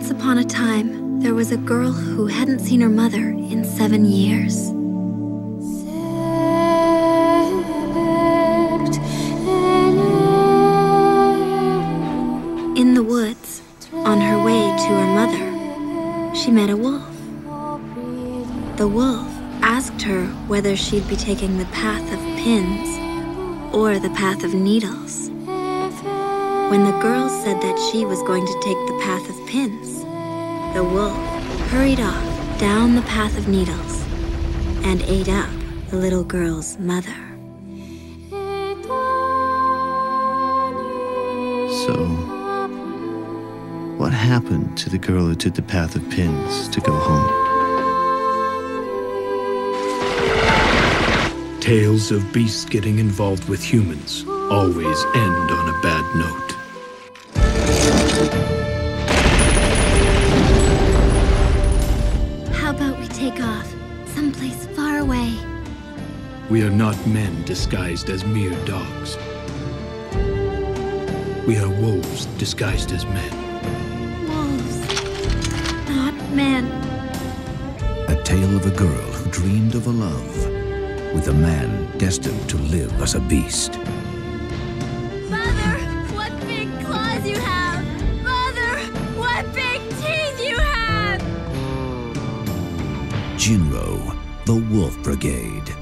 Once upon a time, there was a girl who hadn't seen her mother in seven years. In the woods, on her way to her mother, she met a wolf. The wolf asked her whether she'd be taking the path of pins or the path of needles. When the girl said that she was going to take the path of pins, the wolf hurried off down the path of needles and ate up the little girl's mother. So, what happened to the girl who took the path of pins to go home? Tales of beasts getting involved with humans always end on a bad note. Someplace far away? We are not men disguised as mere dogs. We are wolves disguised as men. Wolves, not men. A tale of a girl who dreamed of a love with a man destined to live as a beast. Jin-Roh, the Wolf Brigade.